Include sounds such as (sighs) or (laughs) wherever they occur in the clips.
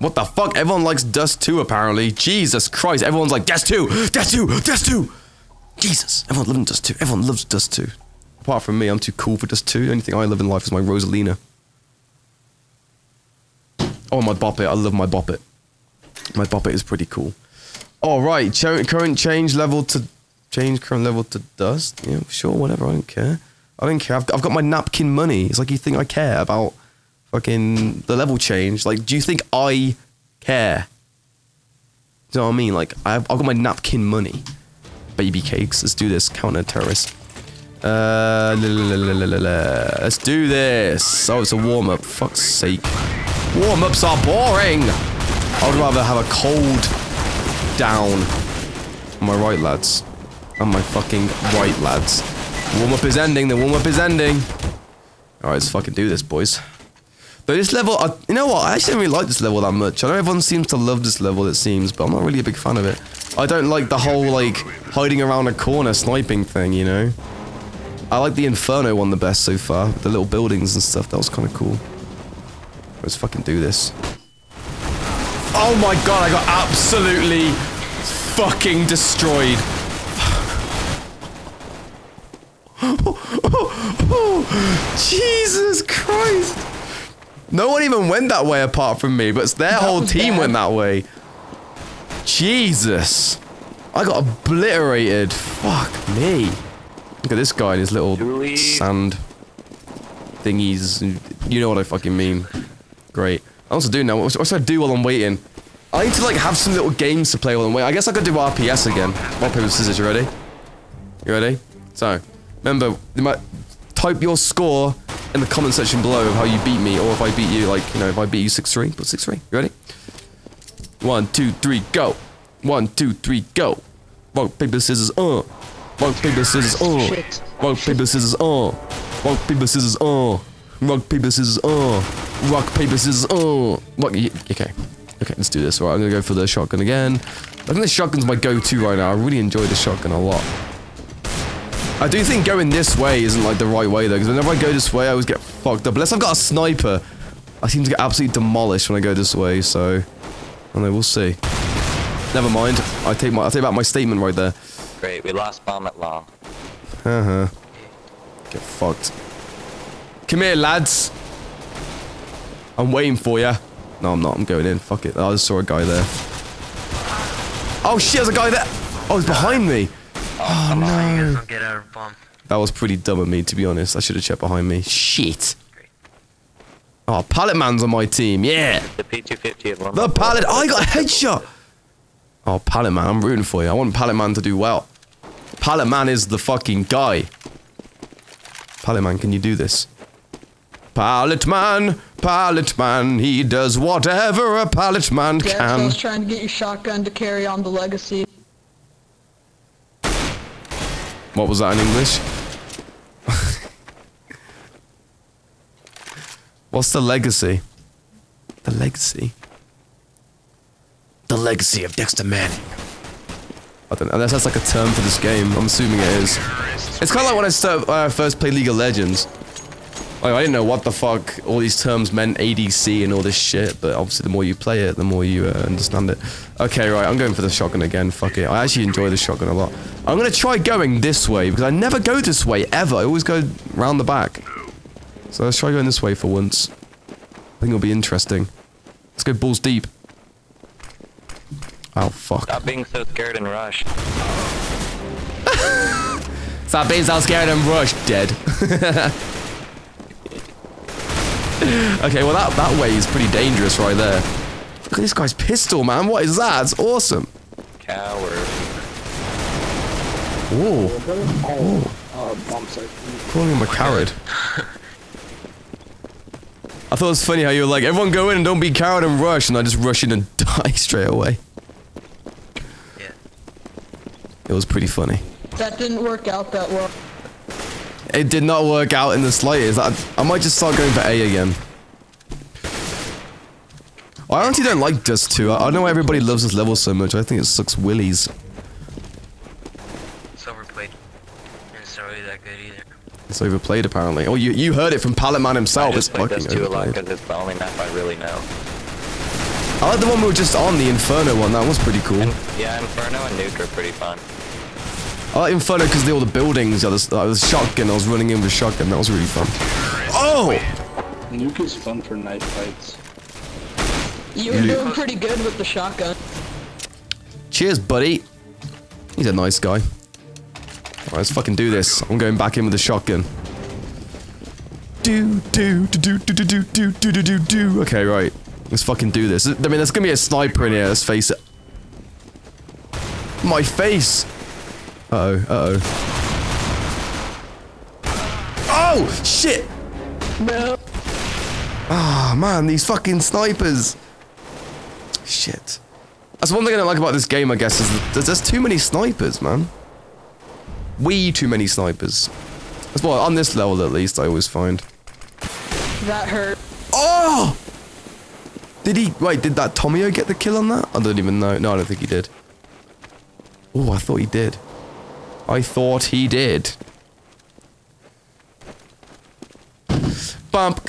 What the fuck? Everyone likes Dust 2 apparently. Jesus Christ, everyone's like, Dust 2! Dust 2! Dust 2! Jesus, everyone loves Dust 2. Everyone loves Dust 2. Apart from me, I'm too cool for Dust 2. The only thing I live in life is my Rosalina. Oh, my Bop It. I love my Bop It. My Bop It is pretty cool. Alright, ch current change level to... Change current level to Dust? Yeah, sure, whatever, I don't care. I don't care. I've, I've got my napkin money. It's like you think I care about fucking the level change. Like, do you think I care? Do you know what I mean? Like, I've, I've got my napkin money. Baby cakes. Let's do this. Counter terrorist. Uh, let's do this. Oh, it's a warm up. Fuck's sake. Warm ups are boring. I'd rather have a cold down. Am I right, lads? Am I fucking right, lads? Warm up is ending. The warm up is ending. Alright, let's fucking do this, boys. But this level, I, you know what? I actually don't really like this level that much. I know everyone seems to love this level, it seems, but I'm not really a big fan of it. I don't like the whole, like, hiding around a corner sniping thing, you know? I like the Inferno one the best so far. The little buildings and stuff, that was kind of cool. Let's fucking do this. Oh my god, I got absolutely fucking destroyed. Oh (gasps) Jesus Christ. No one even went that way apart from me, but their that whole team bad. went that way. Jesus. I got obliterated. Fuck me. Look at this guy and his little Julie. sand thingies. You know what I fucking mean. Great. I also do now. What should I do while I'm waiting? I need to like have some little games to play while I'm waiting. I guess I could do RPS again. Rock, paper, scissors. You ready? You ready? So, remember, you might type your score in the comment section below of how you beat me, or if I beat you, like, you know, if I beat you 6-3, put 6-3. You ready? One, two, three, go. One, two, three, go. Rock, paper, scissors, uh. Rock, paper, scissors, uh. Rock, paper, scissors, uh. Rock, paper, scissors, uh. Rock, paper, scissors, uh. Rock, paper, scissors, uh. Rock, okay. Okay, let's do this. All right, I'm gonna go for the shotgun again. I think the shotgun's my go-to right now. I really enjoy the shotgun a lot. I do think going this way isn't like the right way though, because whenever I go this way, I always get fucked up. Unless I've got a sniper, I seem to get absolutely demolished when I go this way. So, I don't know. We'll see. Never mind. I take my I take back my statement right there. Great. We lost bomb at long. Uh huh. Get fucked. Come here, lads. I'm waiting for you. No, I'm not. I'm going in. Fuck it. I just saw a guy there. Oh shit! There's a guy there. Oh, he's behind me. Oh, oh no. That was pretty dumb of me, to be honest. I should have checked behind me. Shit. Oh, Pallet Man's on my team. Yeah. The P250 The Pallet. Oh, I got a headshot. Oh, Pallet Man. I'm rooting for you. I want Pallet Man to do well. Pallet Man is the fucking guy. Pallet Man, can you do this? Pallet Man, Pallet Man, he does whatever a Pallet Man can. I was trying to get your shotgun to carry on the legacy. What was that in English? (laughs) What's the legacy? The legacy? The legacy of Dexter Manning. I don't know, unless that's like a term for this game. I'm assuming it is. It's kind of like when I start, uh, first played League of Legends. Like, I didn't know what the fuck all these terms meant, ADC and all this shit, but obviously the more you play it, the more you uh, understand it. Okay, right, I'm going for the shotgun again, fuck it. I actually enjoy the shotgun a lot. I'm gonna try going this way, because I never go this way, ever. I always go round the back. So let's try going this way for once. I think it'll be interesting. Let's go balls deep. Oh, fuck. Stop being so scared and rush. (laughs) Stop being so scared and rush, dead. (laughs) (laughs) okay, well that, that way is pretty dangerous right there. Look at this guy's pistol, man. What is that? It's awesome. Coward. Ooh. Ooh. Calling him a coward. I thought it was funny how you were like, everyone go in and don't be coward and rush, and I just rush in and (laughs) die straight away. Yeah. It was pretty funny. That didn't work out that well. It did not work out in the slightest. I, I might just start going for A again. I honestly don't like Dust 2. I, I don't know why everybody loves this level so much. I think it sucks willies. It's overplayed. And it's not really that good either. It's overplayed apparently. Oh, you you heard it from Pallet Man himself. I just it's fucking Dust 2 a lot because it's the only map I really know. I like the one we were just on, the Inferno one. That was pretty cool. Yeah, Inferno and Nuke are pretty fun. I like Inferno because they all the buildings. I was, I was shotgun. I was running in with shotgun. That was really fun. Oh! Nuke is fun for night fights. You were doing pretty good with the shotgun. Cheers, buddy. He's a nice guy. Alright, let's fucking do this. I'm going back in with the shotgun. Do do do do do do do do do do do. Okay, right. Let's fucking do this. I mean, there's gonna be a sniper in here. Let's face it. My face. Uh oh. Uh oh. Oh shit! No. Ah man, these fucking snipers. Shit. That's one thing I don't like about this game, I guess, is that there's, there's too many snipers, man. Way too many snipers. That's well, on this level at least, I always find. That hurt. Oh! Did he, wait, did that Tomio get the kill on that? I don't even know. No, I don't think he did. Oh, I thought he did. I thought he did. Bump.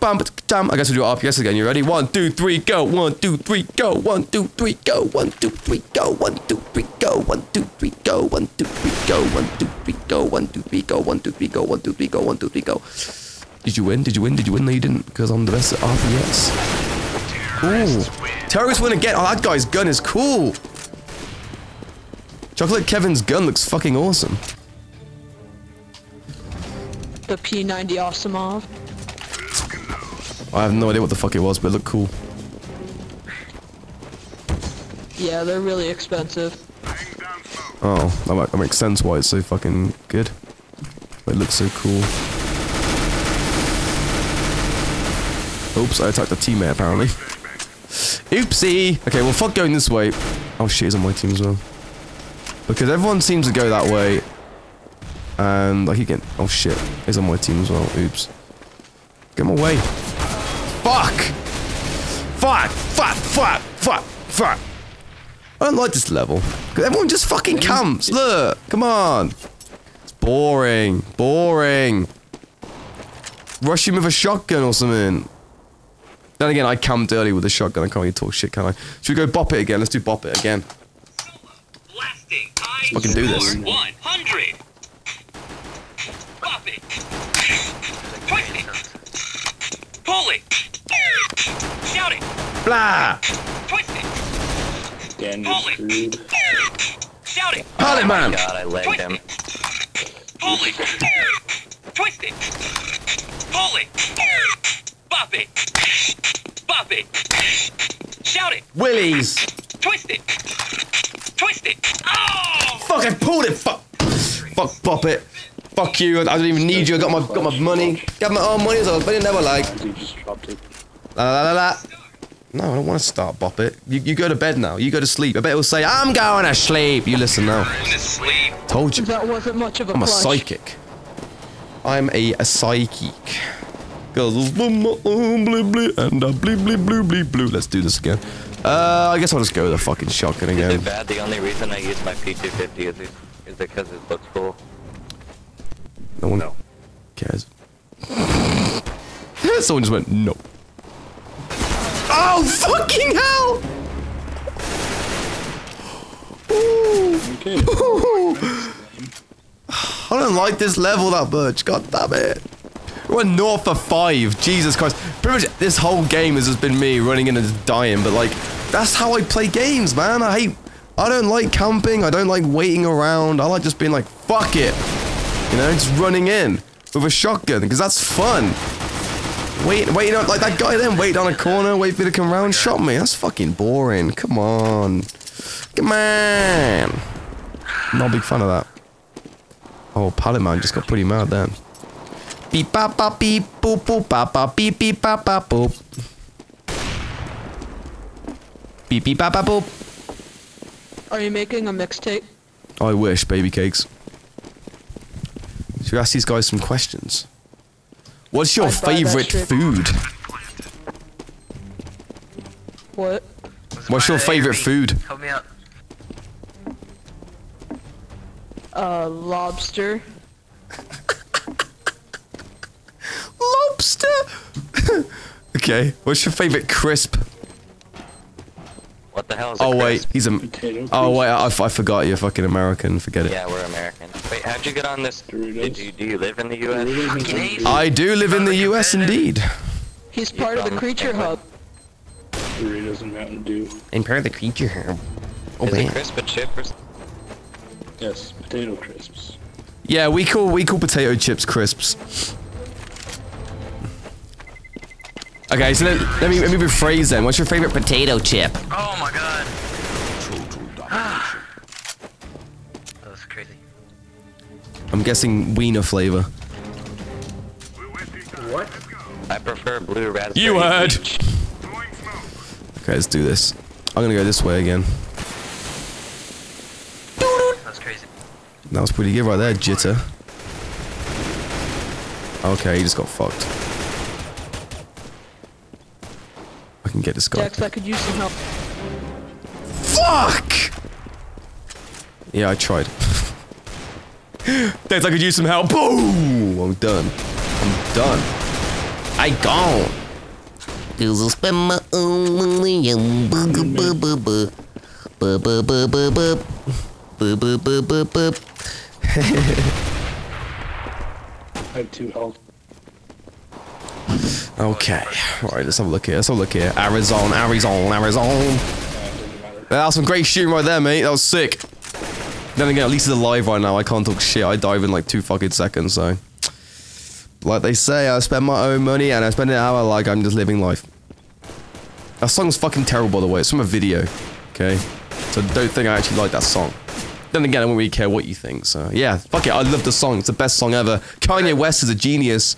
Bump. Jam. I guess we'll do RPS again. You ready? One, two, three, go. One, two, three, go. One, two, three, go. One, two, three, go. One, two, three, go. One, two, three, go. One, two, three, go. One, two, three, go. One, two, three, go. One, two, three, go. One, two, three, go. One, two, three, go. Did you win? Did you win? Did you win? No, you didn't, because I'm the best at RPS. Ooh. Terrorists win again. Oh, that guy's gun is cool. Chocolate Kevin's gun looks fucking awesome. The P90 Asimov. I have no idea what the fuck it was, but it looked cool. Yeah, they're really expensive. Oh, that, makes sense why it's so fucking good. It looks so cool. Oops, I attacked a teammate apparently. (laughs) Oopsie! Okay, well fuck going this way. Oh shit, he's on my team as well. Because everyone seems to go that way. And I keep getting... Oh shit, he's on my team as well. Oops. Get him away. Fuck! Fuck! Fuck! Fuck! Fuck! Fuck! I don't like this level. 'Cause everyone just fucking camps. Look, come on. It's boring. Boring. Rush him with a shotgun or something. Then again, I camped early with a shotgun. I can't really talk shit, can I? Should we go bop it again? Let's do bop it again. Fucking do this. scored 100. Pop it. Twist it. Pull it. Shout it. Blah! Twist it. Dan, you're Holy. Shout it. Hold it, man! God, I legged him. Pull it. Twist it. Pull it. Bop it. Bop it. Shout it. Willies! Twist it. It. Oh! Fuck, I pulled it! Fuck! Fuck, bop it. Fuck you, I don't even need you, I got my got my money. Got my own money, so I was never like. You just dropped it. La la la la. No, I don't want to start bop it. You, you go to bed now. You go to sleep. I bet it'll say, I'm going to sleep. You listen now. In the sleep. Told you. That wasn't much of a I'm a psychic. I'm a, a psychic. Cause boom, boom, blue, blue, and a blue, blue, blue, blue, blue. Let's do this again. Uh, I guess I'll just go with the fucking shotgun again. Is it again. bad? The only reason I use my P250 is it, is because it looks cool. No one cares. (laughs) Someone just went, no. Oh, fucking hell! Ooh. Okay. Ooh. (laughs) I don't like this level that much. God damn it. We're north for five. Jesus Christ. Pretty much this whole game has just been me running in and dying. But like, that's how I play games, man. I hate. I don't like camping. I don't like waiting around. I like just being like, fuck it. You know, just running in with a shotgun because that's fun. Wait, waiting on like that guy then waited on a corner, wait for you to come round, shot me. That's fucking boring. Come on, come on. Not a big fan of that. Oh, Pallet Man just got pretty mad then. Beep bop bop beep boop boop bop bop beep beep bop bop boop. Beep beep bop bop boop. Are you making a mixtape? I wish, baby cakes. Should we ask these guys some questions? What's your I'd favorite food? What? What's your favorite food? Help me out. Uh, lobster. (laughs) Lobster. (laughs) okay. What's your favorite crisp? Oh wait, he's a. Potato Oh wait, I, I forgot you're fucking American. Forget it. Yeah, we're American. Wait, how'd you get on this? Doritos. Did you, do you live in the U.S.? Doritos and Fucking Mountain Ace. Dew. I do live in the U.S. indeed. He's part of the creature hub. Doritos and Mountain Dew. I'm part of the creature here. Oh Is man. it crisp a chip or s- Yes, potato crisps. Yeah, we call we call potato chips crisps. Okay, so let, let me let me rephrase then. What's your favorite potato chip? Oh my god. (sighs) that was crazy. I'm guessing wiener flavor. What? I prefer blue raspberry. You heard. peach. (laughs) Okay, let's do this. I'm gonna go this way again. That was crazy. That was pretty good right there, Jitter. Okay, he just got fucked. I can get this guy. Dex, I could use some help. Fuck! Yeah, I tried. Thanks, I could use some help. Boom! I'm done. I'm done. I gone. Cause I spend my own money on booga boo boo boo. Boo boo boo boo boo. Boo boo boo boo boo. I have two health. Okay. Alright, let's have a look here. Let's have a look here. Arizona, Arizona, Arizona. That was some great shooting right there, mate. That was sick. Then again, at least he's alive right now. I can't talk shit. I dive in like two fucking seconds, so. Like they say, I spend my own money and I spend how I like. I'm just living life. That song's fucking terrible, by the way. It's from a video, okay? So don't think I actually like that song. Then again, I don't really care what you think, so yeah. Fuck it, I love the song. It's the best song ever. Kanye West is a genius.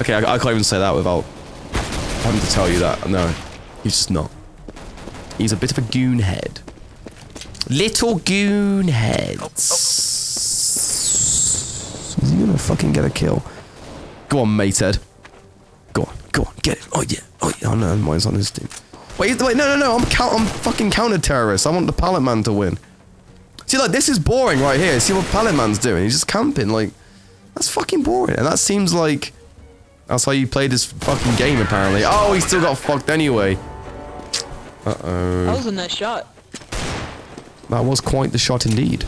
Okay, I, I can't even say that without having to tell you that. No, he's just not. He's a bit of a goon head. Little goon heads. Is he gonna fucking get a kill? Go on, mate, Ed. Go on, go on, get it. Oh yeah, oh yeah. Oh no, mine's on his team. Wait, wait, no, no, no. I'm count. I'm fucking counter terrorist. I want the pallet man to win. See, like this is boring right here. See what pallet man's doing? He's just camping. Like that's fucking boring. And that seems like that's how you played this fucking game, apparently. Oh, he still got fucked anyway. Uh-oh. That was a nice shot. That was quite the shot indeed.